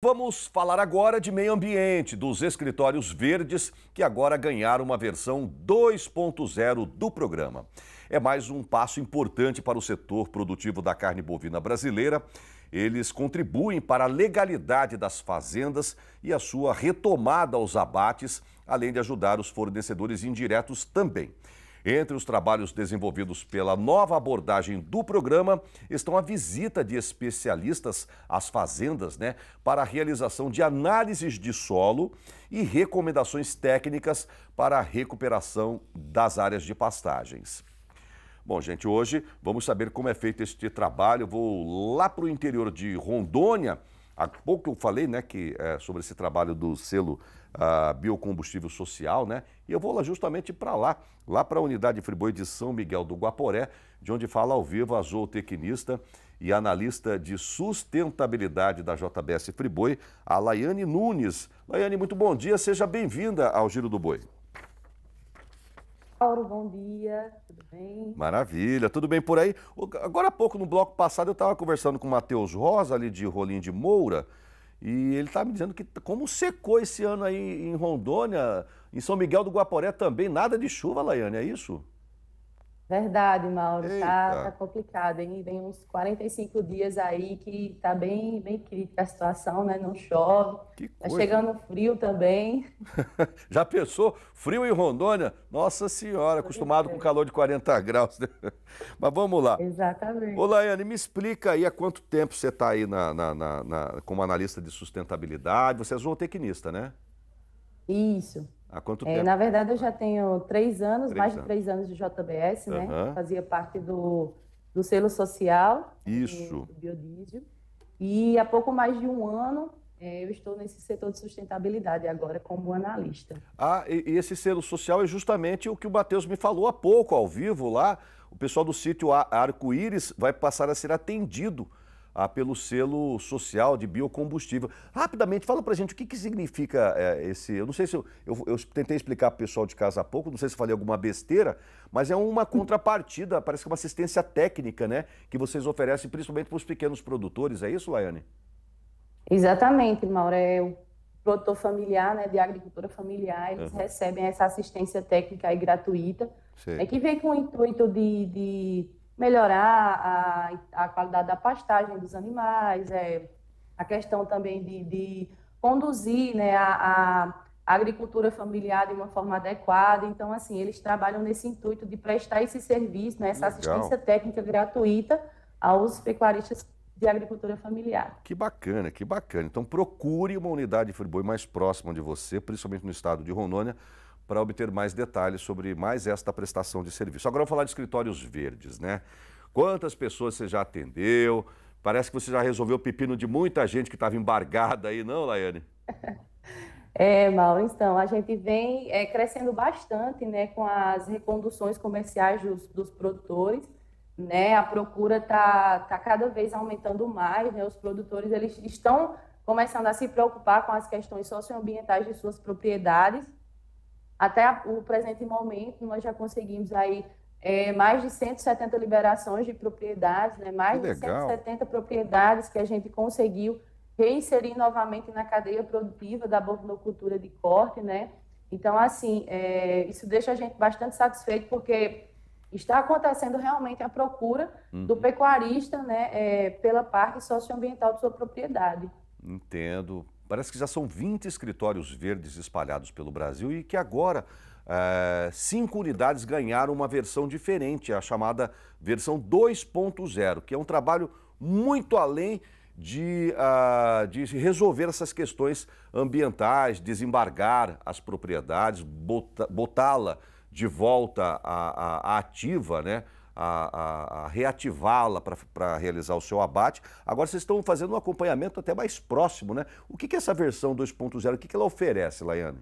Vamos falar agora de meio ambiente, dos escritórios verdes que agora ganharam uma versão 2.0 do programa. É mais um passo importante para o setor produtivo da carne bovina brasileira. Eles contribuem para a legalidade das fazendas e a sua retomada aos abates, além de ajudar os fornecedores indiretos também. Entre os trabalhos desenvolvidos pela nova abordagem do programa estão a visita de especialistas às fazendas né, para a realização de análises de solo e recomendações técnicas para a recuperação das áreas de pastagens. Bom, gente, hoje vamos saber como é feito este trabalho. vou lá para o interior de Rondônia. Há pouco eu falei né, que, é, sobre esse trabalho do selo uh, biocombustível social, né? E eu vou lá justamente para lá, lá para a unidade Friboi de São Miguel do Guaporé, de onde fala ao vivo a zootecnista e analista de sustentabilidade da JBS Friboi, a Laiane Nunes. Laiane, muito bom dia, seja bem-vinda ao Giro do Boi. Mauro, bom dia, tudo bem? Maravilha, tudo bem por aí? Agora há pouco, no bloco passado, eu estava conversando com o Matheus Rosa, ali de Rolim de Moura, e ele está me dizendo que como secou esse ano aí em Rondônia, em São Miguel do Guaporé também, nada de chuva, Laiane, é isso? Verdade, Mauro, tá, tá, complicado, hein? Vem uns 45 dias aí que tá bem, bem crítica a situação, né? Não chove. Que tá chegando frio também. Já pensou? Frio em Rondônia? Nossa Senhora, acostumado com calor de 40 graus. Né? Mas vamos lá. Exatamente. Ô, Laiane, me explica aí há quanto tempo você está aí na, na, na, na, como analista de sustentabilidade. Você é zootecnista, né? Isso. Há quanto é, tempo? Na verdade, eu já tenho três anos, três mais anos. de três anos de JBS, uhum. né? Fazia parte do, do selo social. Isso. Do biodiesel. E há pouco mais de um ano é, eu estou nesse setor de sustentabilidade agora como analista. Ah, e, e esse selo social é justamente o que o Matheus me falou há pouco, ao vivo lá. O pessoal do sítio Arco-Íris vai passar a ser atendido ah, pelo selo social de biocombustível. Rapidamente, fala pra gente o que, que significa é, esse. Eu não sei se eu, eu, eu tentei explicar pro pessoal de casa há pouco, não sei se falei alguma besteira, mas é uma contrapartida, parece que é uma assistência técnica, né? Que vocês oferecem principalmente para os pequenos produtores, é isso, Laiane? Exatamente, Mauro. É o produtor familiar, né, de agricultura familiar, eles uhum. recebem essa assistência técnica e gratuita, é que vem com o intuito de, de melhorar a, a qualidade da pastagem dos animais, é, a questão também de, de conduzir né, a, a, agricultura familiar de uma forma adequada. Então, assim, eles trabalham nesse intuito de prestar esse serviço, né, essa Legal. assistência técnica gratuita aos pecuaristas de agricultura familiar. Que bacana, que bacana. Então procure uma unidade de Friboi mais próxima de você, principalmente no estado de Rondônia, para obter mais detalhes sobre mais esta prestação de serviço. Agora vamos falar de escritórios verdes, né? Quantas pessoas você já atendeu? Parece que você já resolveu o pepino de muita gente que estava embargada aí, não, Laiane? É, Mauro, então, a gente vem é, crescendo bastante né, com as reconduções comerciais dos, dos produtores, né, a procura está tá cada vez aumentando mais, né, os produtores eles estão começando a se preocupar com as questões socioambientais de suas propriedades, até o presente momento, nós já conseguimos aí é, mais de 170 liberações de propriedades, né? mais de 170 propriedades que a gente conseguiu reinserir novamente na cadeia produtiva da bovinocultura de corte, né? Então, assim, é, isso deixa a gente bastante satisfeito, porque está acontecendo realmente a procura uhum. do pecuarista, né, é, pela parte socioambiental de sua propriedade. Entendo. Parece que já são 20 escritórios verdes espalhados pelo Brasil e que agora é, cinco unidades ganharam uma versão diferente, a chamada versão 2.0, que é um trabalho muito além de, uh, de resolver essas questões ambientais, desembargar as propriedades, botá-la de volta à, ativa, né? A, a, a reativá-la para realizar o seu abate. Agora vocês estão fazendo um acompanhamento até mais próximo, né? O que, que essa versão 2.0, o que, que ela oferece, Laiane?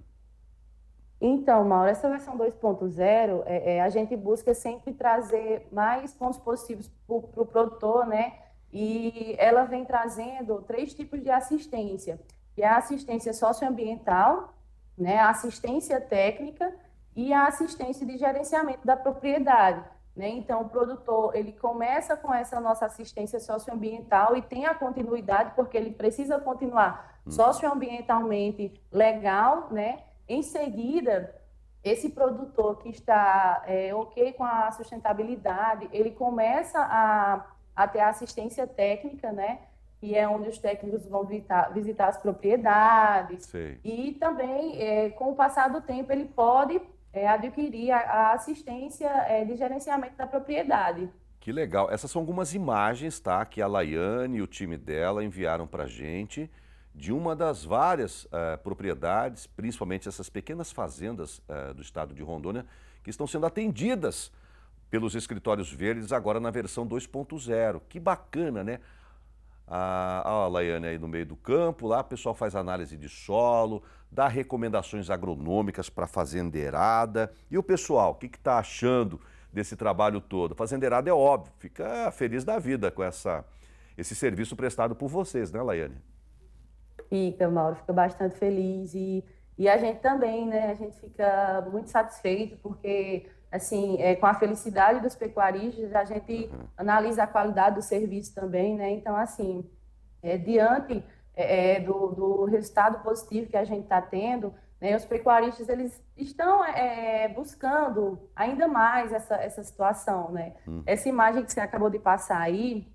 Então, Mauro, essa versão 2.0, é, é, a gente busca sempre trazer mais pontos positivos para o pro produtor, né? E ela vem trazendo três tipos de assistência, que é a assistência socioambiental, né, a assistência técnica e a assistência de gerenciamento da propriedade. Né? Então, o produtor ele começa com essa nossa assistência socioambiental e tem a continuidade, porque ele precisa continuar hum. socioambientalmente legal. Né? Em seguida, esse produtor que está é, ok com a sustentabilidade, ele começa a, a ter assistência técnica, né? que é onde os técnicos vão visitar, visitar as propriedades. E também, é, com o passar do tempo, ele pode é, adquirir a, a assistência é, de gerenciamento da propriedade. Que legal. Essas são algumas imagens, tá? Que a Laiane e o time dela enviaram para a gente de uma das várias uh, propriedades, principalmente essas pequenas fazendas uh, do estado de Rondônia, que estão sendo atendidas pelos escritórios verdes agora na versão 2.0. Que bacana, né? A, a Laiane aí no meio do campo, lá o pessoal faz análise de solo, dá recomendações agronômicas para fazendeirada. E o pessoal, o que está achando desse trabalho todo? Fazendeirada é óbvio, fica feliz da vida com essa, esse serviço prestado por vocês, né, Laiane? Fica, Mauro, fica bastante feliz e, e a gente também, né? A gente fica muito satisfeito porque assim, é, com a felicidade dos pecuaristas, a gente uhum. analisa a qualidade do serviço também, né? Então, assim, é, diante é, é do, do, resultado positivo que a gente está tendo, né, os pecuaristas eles estão é, buscando ainda mais essa, essa situação, né? Uhum. Essa imagem que você acabou de passar aí,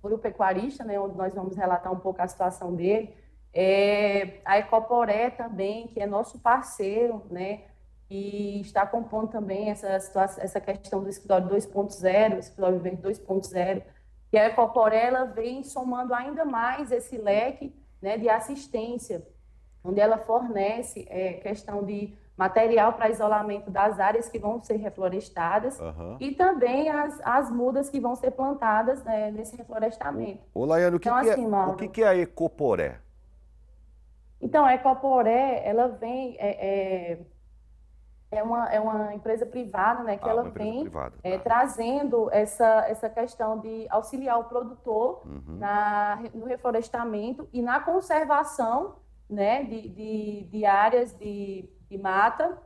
por o pecuarista, né, onde nós vamos relatar um pouco a situação dele, é, a Ecoporé também, que é nosso parceiro, né? e está compondo também essa, situação, essa questão do escritório 2.0, escritório verde 2.0, que a Ecoporela vem somando ainda mais esse leque né, de assistência, onde ela fornece é, questão de material para isolamento das áreas que vão ser reflorestadas uhum. e também as, as mudas que vão ser plantadas né, nesse reflorestamento. Ô, Laiane, o que, então, que, é, assim, Mauro, o que, que é a Ecoporé? Então, a Ecoporé, ela vem... É, é, é uma, é uma empresa privada, né, que ah, ela vem privada, é, tá. trazendo essa, essa questão de auxiliar o produtor uhum. na, no reflorestamento e na conservação né, de, de, de áreas de, de mata.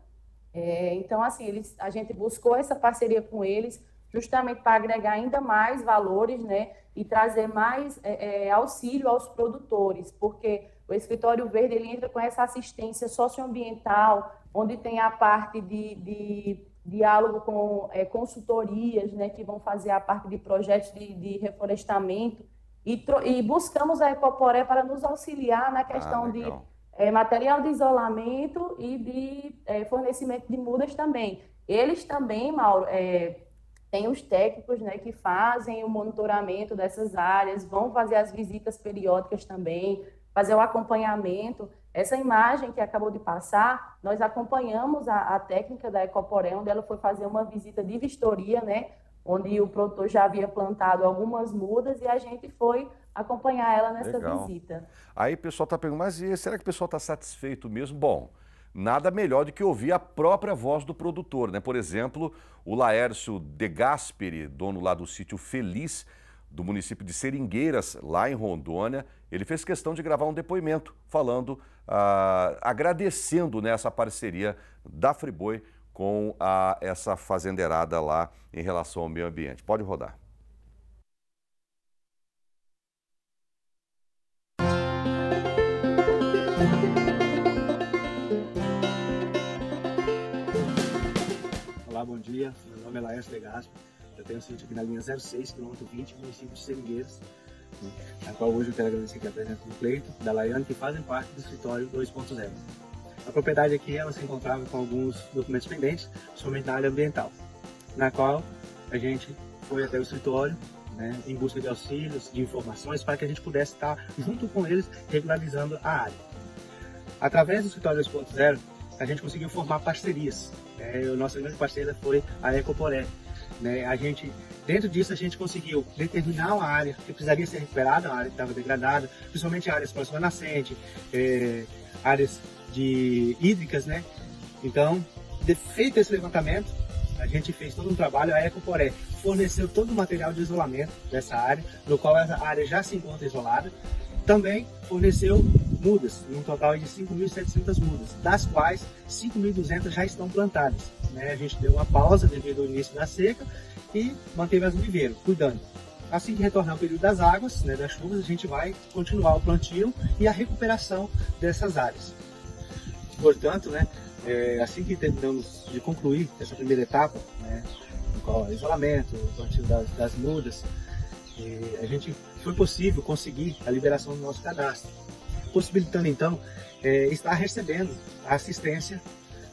É, então, assim, eles, a gente buscou essa parceria com eles justamente para agregar ainda mais valores né, e trazer mais é, é auxílio aos produtores, porque o Escritório Verde ele entra com essa assistência socioambiental, onde tem a parte de, de diálogo com é, consultorias, né, que vão fazer a parte de projetos de, de reflorestamento, e, e, buscamos a Ecoporé para nos auxiliar na questão ah, de é, material de isolamento e de é, fornecimento de mudas também. Eles também, Mauro, é, têm os técnicos né, que fazem o monitoramento dessas áreas, vão fazer as visitas periódicas também, fazer o acompanhamento. Essa imagem que acabou de passar, nós acompanhamos a, a técnica da Ecoporé, onde ela foi fazer uma visita de vistoria, né? Onde o produtor já havia plantado algumas mudas e a gente foi acompanhar ela nessa Legal. visita. Aí o pessoal está perguntando, mas será que o pessoal está satisfeito mesmo? Bom, nada melhor do que ouvir a própria voz do produtor, né? Por exemplo, o Laércio De Gasperi, dono lá do sítio Feliz, do município de Seringueiras, lá em Rondônia, ele fez questão de gravar um depoimento falando, ah, agradecendo né, parceria da Friboi com a, essa fazendeirada lá em relação ao meio ambiente. Pode rodar. Olá, bom dia. Meu nome é Laércio De Gasperi. Eu tenho um sítio aqui na linha 06, quilômetro 20, município de Seringueiras, né, a qual hoje eu quero agradecer aqui a presença do Cleito, da Laiane, que fazem parte do escritório 2.0. A propriedade aqui ela se encontrava com alguns documentos pendentes, somente na área ambiental, na qual a gente foi até o escritório né, em busca de auxílios, de informações, para que a gente pudesse estar junto com eles regularizando a área. Através do escritório 2.0, a gente conseguiu formar parcerias. É, a nossa grande parceira foi a Ecoporé, né? A gente, dentro disso, a gente conseguiu determinar uma área que precisaria ser recuperada, uma área que estava degradada, principalmente áreas próximas à nascente, é, áreas de hídricas, né? Então, feito esse levantamento, a gente fez todo um trabalho, a Ecoporé forneceu todo o material de isolamento dessa área, no qual a área já se encontra isolada, também forneceu mudas, num total de 5.700 mudas, das quais 5.200 já estão plantadas. Né? A gente deu uma pausa devido ao início da seca e manter mais um viveiro, cuidando. Assim que retornar o período das águas, né, das chuvas, a gente vai continuar o plantio e a recuperação dessas áreas. Portanto, né, é, assim que terminamos de concluir essa primeira etapa, né, é isolamento, o plantio das, das mudas, a gente foi possível conseguir a liberação do nosso cadastro, possibilitando então é, estar recebendo a assistência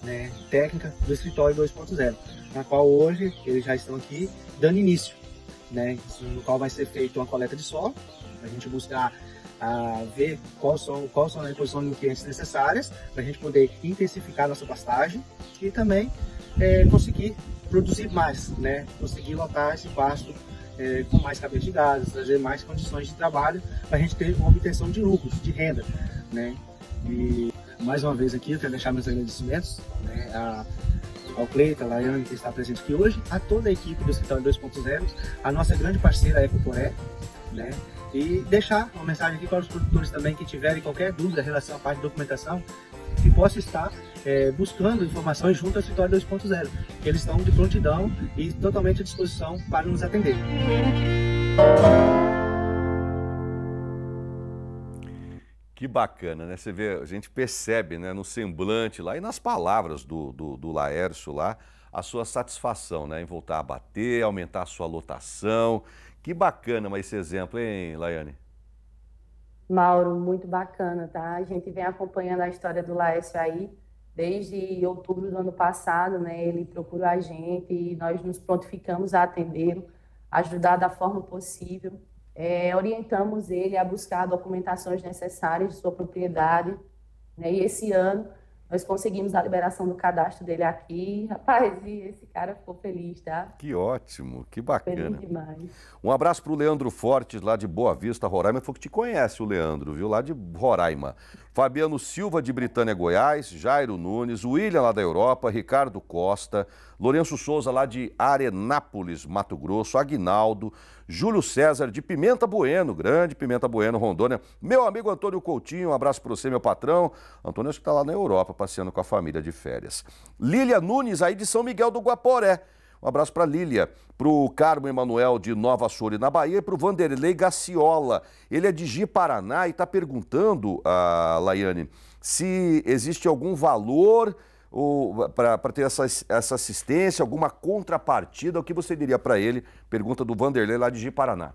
né, técnica do escritório 2.0, na qual hoje eles já estão aqui dando início, né, no qual vai ser feita uma coleta de solo, a gente buscar a ver quais são, quais são as reposições de nutrientes necessárias para a gente poder intensificar nossa pastagem e também é, conseguir produzir mais, né? conseguir lotar esse pasto é, com mais cabeça de gás, trazer mais condições de trabalho para a gente ter uma obtenção de lucros, de renda. Né? E mais uma vez aqui eu quero deixar meus agradecimentos né, a, ao Cleiton, a Laiane que está presente aqui hoje, a toda a equipe do Escritório 2.0, a nossa grande parceira a Ecoporé, né? E deixar uma mensagem aqui para os produtores também que tiverem qualquer dúvida em relação à parte de documentação, que possa estar é, buscando informações junto ao escritório 2.0, que eles estão de prontidão e totalmente à disposição para nos atender. Que bacana, né? Você vê, a gente percebe né, no semblante lá e nas palavras do, do, do Laércio lá a sua satisfação né, em voltar a bater, aumentar a sua lotação. Que bacana mas esse exemplo, hein, Laiane? Mauro, muito bacana, tá? A gente vem acompanhando a história do Laércio aí desde outubro do ano passado, né? Ele procurou a gente e nós nos prontificamos a atendê-lo, ajudar da forma possível. É, orientamos ele a buscar documentações necessárias de sua propriedade, né? E esse ano nós conseguimos a liberação do cadastro dele aqui. Rapaz, e esse cara ficou feliz, tá? Que ótimo, que bacana. Feliz demais. Um abraço para o Leandro Fortes, lá de Boa Vista, Roraima. Foi que te conhece o Leandro, viu? Lá de Roraima. Fabiano Silva, de Britânia, Goiás. Jairo Nunes. William, lá da Europa. Ricardo Costa. Lourenço Souza, lá de Arenápolis, Mato Grosso. Aguinaldo. Júlio César, de Pimenta Bueno, grande Pimenta Bueno, Rondônia. Meu amigo Antônio Coutinho, um abraço para você, meu patrão. Antônio, acho que está lá na Europa, passeando com a família de férias. Lília Nunes, aí de São Miguel do Guaporé. Um abraço para Lília, para o Carmo Emanuel de Nova Soure, na Bahia, e para o Vanderlei Gaciola. Ele é de Ji Paraná e está perguntando, a Laiane, se existe algum valor para ter essa, essa assistência, alguma contrapartida, o que você diria para ele? Pergunta do Vanderlei lá de Ji Paraná.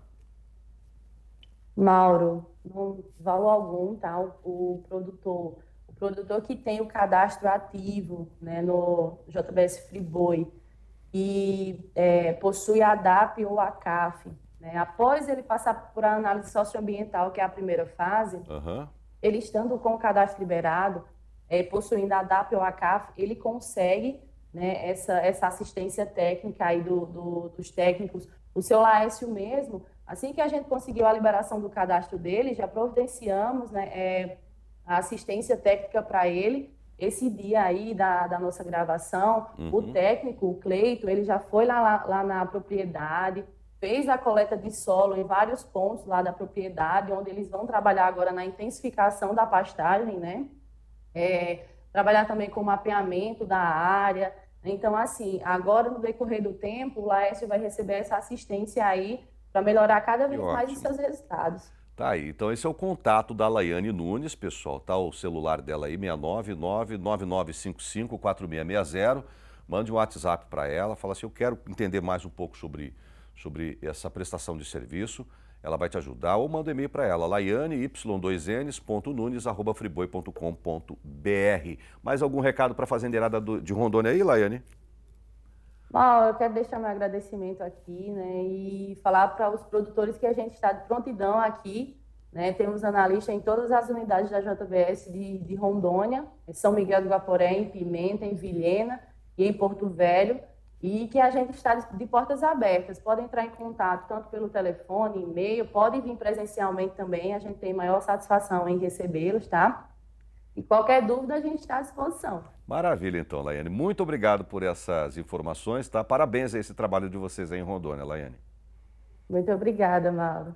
Mauro, não valor algum, tá? O, o, produtor, o produtor que tem o cadastro ativo, né, no JBS Friboi e é, possui a DAP ou a CAF, né, após ele passar por análise socioambiental, que é a primeira fase, uhum. ele estando com o cadastro liberado, é, possuindo a DAP ou a CAF, ele consegue né, essa, essa assistência técnica aí do, do, dos técnicos. O seu Laércio mesmo, assim que a gente conseguiu a liberação do cadastro dele, já providenciamos né, é, a assistência técnica para ele. Esse dia aí da, da nossa gravação, uhum. o técnico, o Cleito, ele já foi lá, lá, lá na propriedade, fez a coleta de solo em vários pontos lá da propriedade, onde eles vão trabalhar agora na intensificação da pastagem, né? é, trabalhar também com mapeamento da área. Então, assim, agora no decorrer do tempo, o Laércio vai receber essa assistência aí para melhorar cada vez mais os seus resultados. Tá aí, então esse é o contato da Laiane Nunes, pessoal, tá o celular dela aí, 699-9955-4660. Mande um WhatsApp para ela, fala assim, eu quero entender mais um pouco sobre, sobre essa prestação de serviço ela vai te ajudar ou manda um e-mail para ela, laiane, y2ns.nunes.friboi.com.br. Mais algum recado para a fazendeirada de Rondônia aí, Laiane? Bom, eu quero deixar meu agradecimento aqui, né, e falar para os produtores que a gente está de prontidão aqui, né, temos analistas em todas as unidades da JBS de, de Rondônia, em São Miguel do Guaporé, em Pimenta, em Vilhena e em Porto Velho, e que a gente está de portas abertas. Podem entrar em contato tanto pelo telefone, e-mail, podem vir presencialmente também, a gente tem maior satisfação em recebê-los, tá? E qualquer dúvida a gente está à disposição. Maravilha, então, Laiane. Muito obrigado por essas informações, tá? Parabéns a esse trabalho de vocês aí em Rondônia, Laiane. Muito obrigada, Mauro.